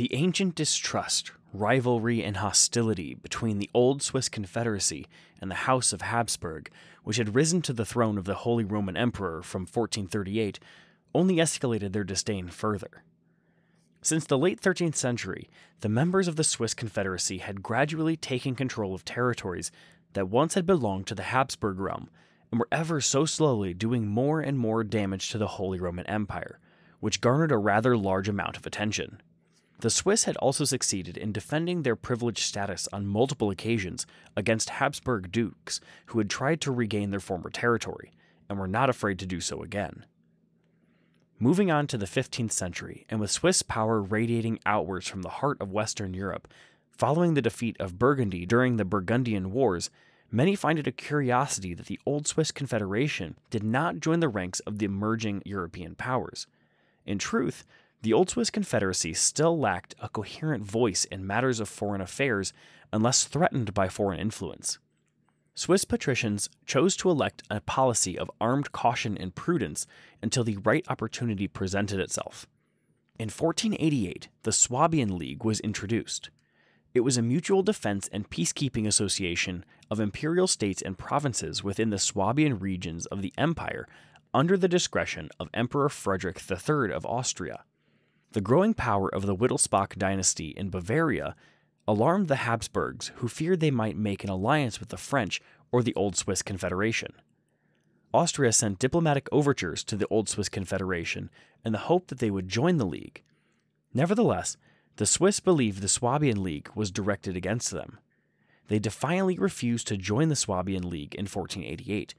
The ancient distrust, rivalry, and hostility between the old Swiss Confederacy and the House of Habsburg, which had risen to the throne of the Holy Roman Emperor from 1438, only escalated their disdain further. Since the late 13th century, the members of the Swiss Confederacy had gradually taken control of territories that once had belonged to the Habsburg realm and were ever so slowly doing more and more damage to the Holy Roman Empire, which garnered a rather large amount of attention. The Swiss had also succeeded in defending their privileged status on multiple occasions against Habsburg dukes who had tried to regain their former territory, and were not afraid to do so again. Moving on to the 15th century, and with Swiss power radiating outwards from the heart of Western Europe, following the defeat of Burgundy during the Burgundian Wars, many find it a curiosity that the old Swiss Confederation did not join the ranks of the emerging European powers. In truth, the old Swiss Confederacy still lacked a coherent voice in matters of foreign affairs unless threatened by foreign influence. Swiss patricians chose to elect a policy of armed caution and prudence until the right opportunity presented itself. In 1488, the Swabian League was introduced. It was a mutual defense and peacekeeping association of imperial states and provinces within the Swabian regions of the empire under the discretion of Emperor Frederick III of Austria. The growing power of the Wittelsbach dynasty in Bavaria alarmed the Habsburgs, who feared they might make an alliance with the French or the Old Swiss Confederation. Austria sent diplomatic overtures to the Old Swiss Confederation in the hope that they would join the League. Nevertheless, the Swiss believed the Swabian League was directed against them. They defiantly refused to join the Swabian League in 1488,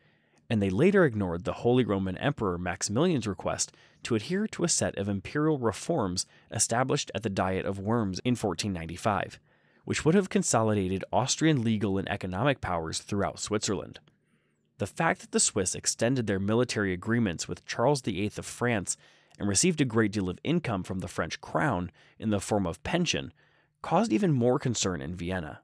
and they later ignored the Holy Roman Emperor Maximilian's request to adhere to a set of imperial reforms established at the Diet of Worms in 1495 which would have consolidated Austrian legal and economic powers throughout Switzerland. The fact that the Swiss extended their military agreements with Charles VIII of France and received a great deal of income from the French crown in the form of pension caused even more concern in Vienna.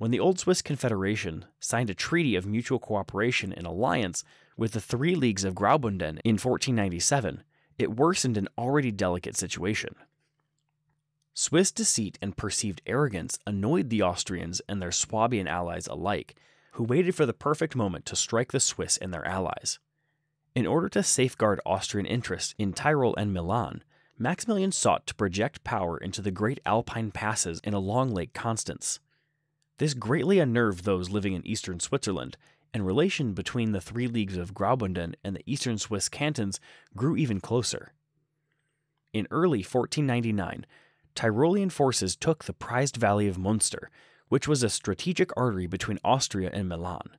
When the old Swiss Confederation signed a treaty of mutual cooperation and alliance with the three leagues of Graubünden in 1497, it worsened an already delicate situation. Swiss deceit and perceived arrogance annoyed the Austrians and their Swabian allies alike, who waited for the perfect moment to strike the Swiss and their allies. In order to safeguard Austrian interests in Tyrol and Milan, Maximilian sought to project power into the great Alpine passes and along Lake Constance. This greatly unnerved those living in eastern Switzerland, and relation between the three leagues of Graubünden and the eastern Swiss cantons grew even closer. In early 1499, Tyrolean forces took the prized valley of Munster, which was a strategic artery between Austria and Milan.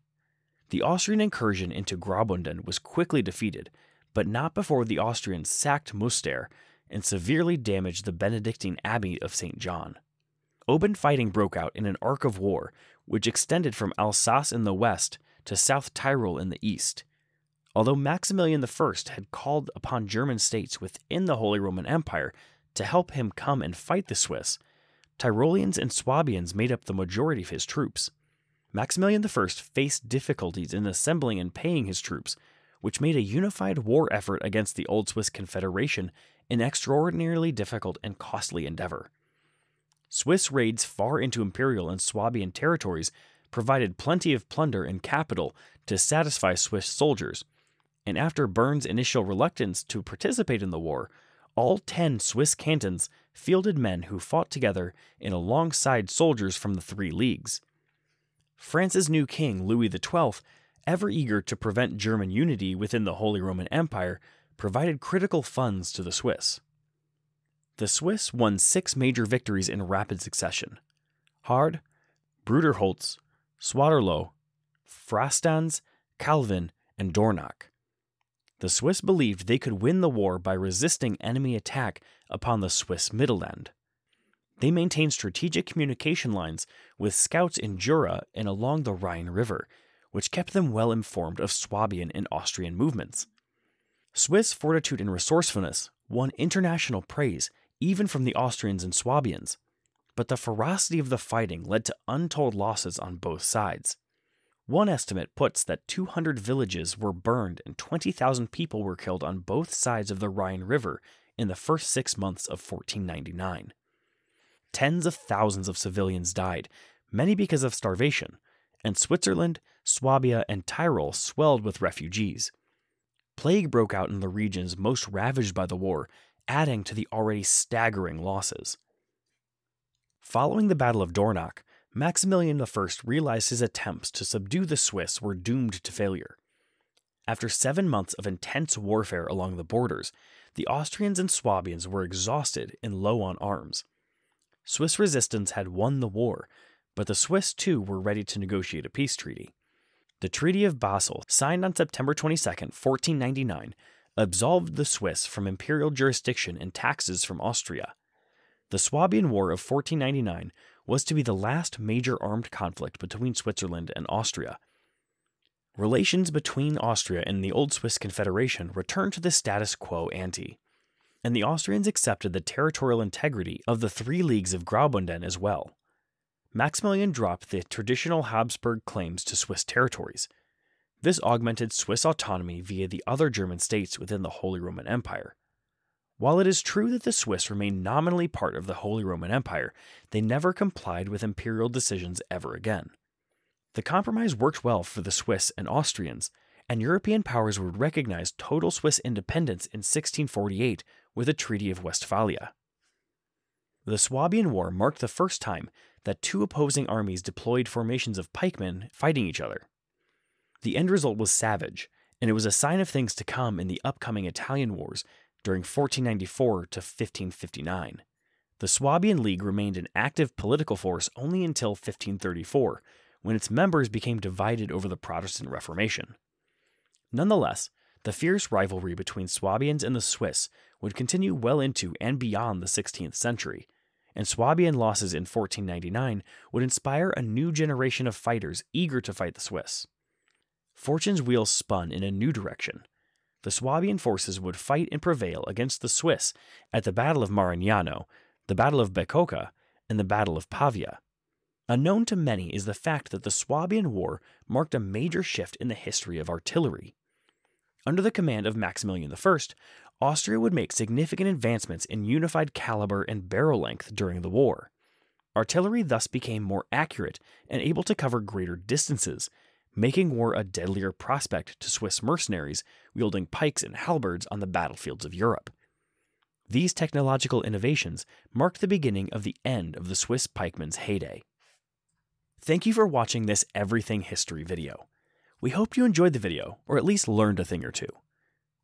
The Austrian incursion into Graubünden was quickly defeated, but not before the Austrians sacked Münster and severely damaged the Benedictine Abbey of St. John. Open fighting broke out in an arc of war, which extended from Alsace in the west to South Tyrol in the east. Although Maximilian I had called upon German states within the Holy Roman Empire to help him come and fight the Swiss, Tyroleans and Swabians made up the majority of his troops. Maximilian I faced difficulties in assembling and paying his troops, which made a unified war effort against the Old Swiss Confederation an extraordinarily difficult and costly endeavor. Swiss raids far into imperial and Swabian territories provided plenty of plunder and capital to satisfy Swiss soldiers, and after Bern's initial reluctance to participate in the war, all 10 Swiss cantons fielded men who fought together alongside soldiers from the three leagues. France's new king, Louis XII, ever eager to prevent German unity within the Holy Roman Empire, provided critical funds to the Swiss. The Swiss won six major victories in rapid succession Hard, Bruderholz, Schwaderloh, Frastanz, Calven, and Dornach the Swiss believed they could win the war by resisting enemy attack upon the Swiss Mittelland. They maintained strategic communication lines with scouts in Jura and along the Rhine River, which kept them well informed of Swabian and Austrian movements. Swiss fortitude and resourcefulness won international praise even from the Austrians and Swabians, but the ferocity of the fighting led to untold losses on both sides. One estimate puts that 200 villages were burned and 20,000 people were killed on both sides of the Rhine River in the first six months of 1499. tens of thousands of civilians died, many because of starvation, and Switzerland, Swabia, and Tyrol swelled with refugees. Plague broke out in the regions most ravaged by the war, adding to the already staggering losses. Following the Battle of Dornach, Maximilian I realized his attempts to subdue the Swiss were doomed to failure. After seven months of intense warfare along the borders, the Austrians and Swabians were exhausted and low on arms. Swiss resistance had won the war, but the Swiss too were ready to negotiate a peace treaty. The Treaty of Basel, signed on September 22, 1499, absolved the Swiss from imperial jurisdiction and taxes from Austria. The Swabian War of 1499 was to be the last major armed conflict between Switzerland and Austria. Relations between Austria and the Old Swiss Confederation returned to the status quo ante, and the Austrians accepted the territorial integrity of the three leagues of Graubünden as well. Maximilian dropped the traditional Habsburg claims to Swiss territories. This augmented Swiss autonomy via the other German states within the Holy Roman Empire. While it is true that the Swiss remained nominally part of the Holy Roman Empire, they never complied with imperial decisions ever again. The compromise worked well for the Swiss and Austrians, and European powers would recognize total Swiss independence in 1648 with the Treaty of Westphalia. The Swabian War marked the first time that two opposing armies deployed formations of pikemen fighting each other. The end result was savage, and it was a sign of things to come in the upcoming Italian Wars during 1494 to 1559. The Swabian League remained an active political force only until 1534, when its members became divided over the Protestant Reformation. Nonetheless, the fierce rivalry between Swabians and the Swiss would continue well into and beyond the 16th century, and Swabian losses in 1499 would inspire a new generation of fighters eager to fight the Swiss. Fortune's wheel spun in a new direction the Swabian forces would fight and prevail against the Swiss at the Battle of Marignano, the Battle of Bicocca, and the Battle of Pavia. Unknown to many is the fact that the Swabian War marked a major shift in the history of artillery. Under the command of Maximilian I, Austria would make significant advancements in unified caliber and barrel length during the war. Artillery thus became more accurate and able to cover greater distances, making war a deadlier prospect to Swiss mercenaries wielding pikes and halberds on the battlefields of Europe. These technological innovations marked the beginning of the end of the Swiss pikeman's heyday. Thank you for watching this Everything History video. We hope you enjoyed the video, or at least learned a thing or two.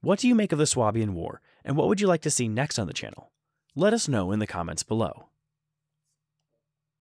What do you make of the Swabian War, and what would you like to see next on the channel? Let us know in the comments below.